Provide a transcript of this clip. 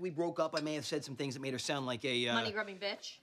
we broke up, I may have said some things that made her sound like a uh, Money grubbing bitch.